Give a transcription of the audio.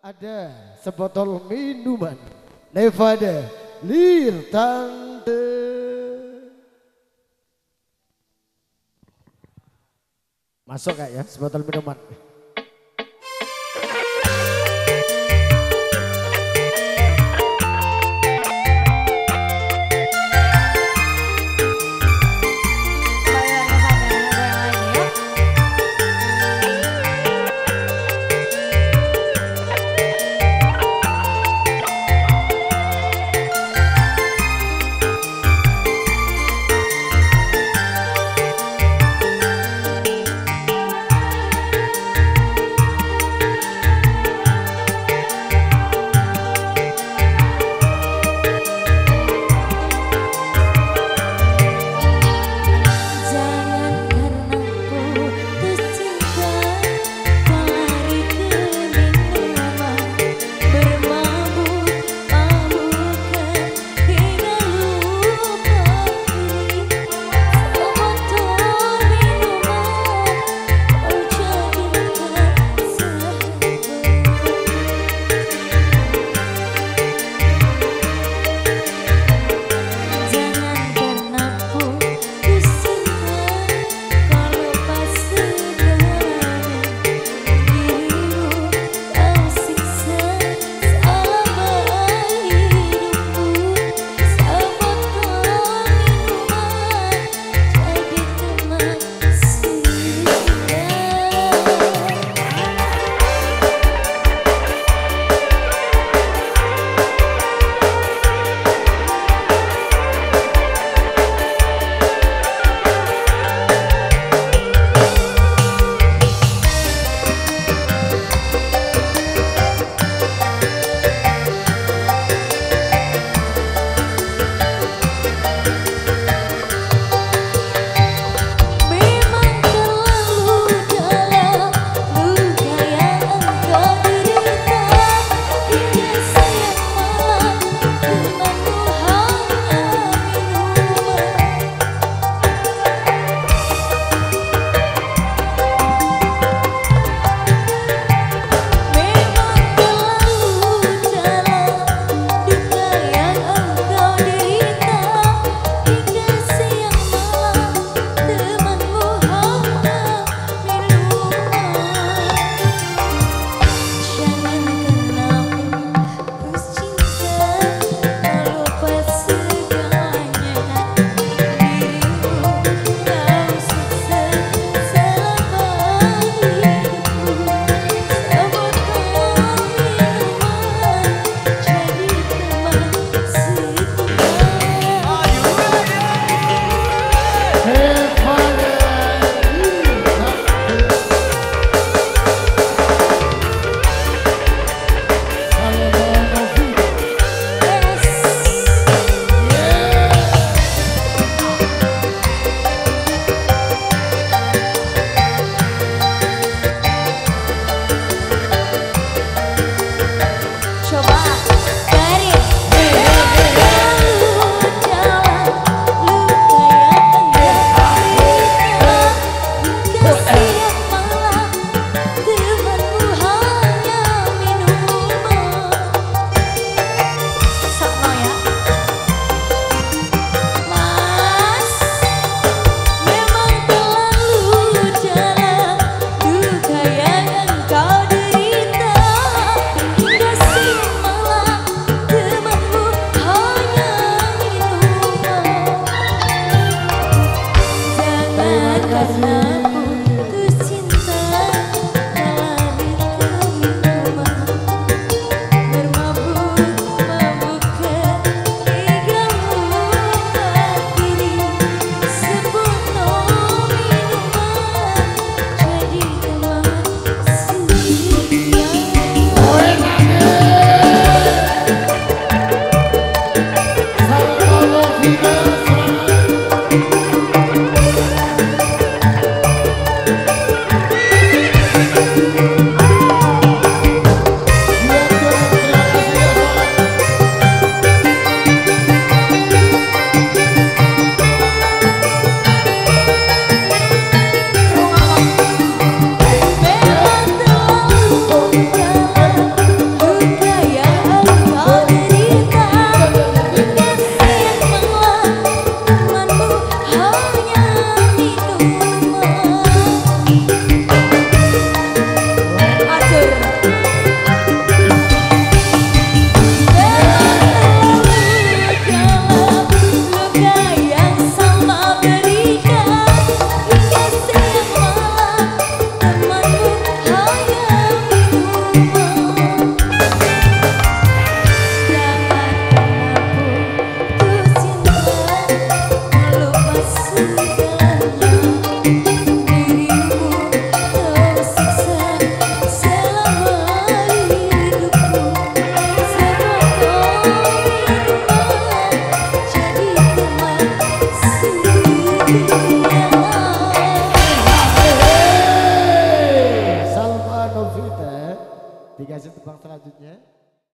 ada sebotol minuman Nevada Lir Tante. Masuk kak ya sebotol minuman. Salma Novita. Dikasih tebang selanjutnya.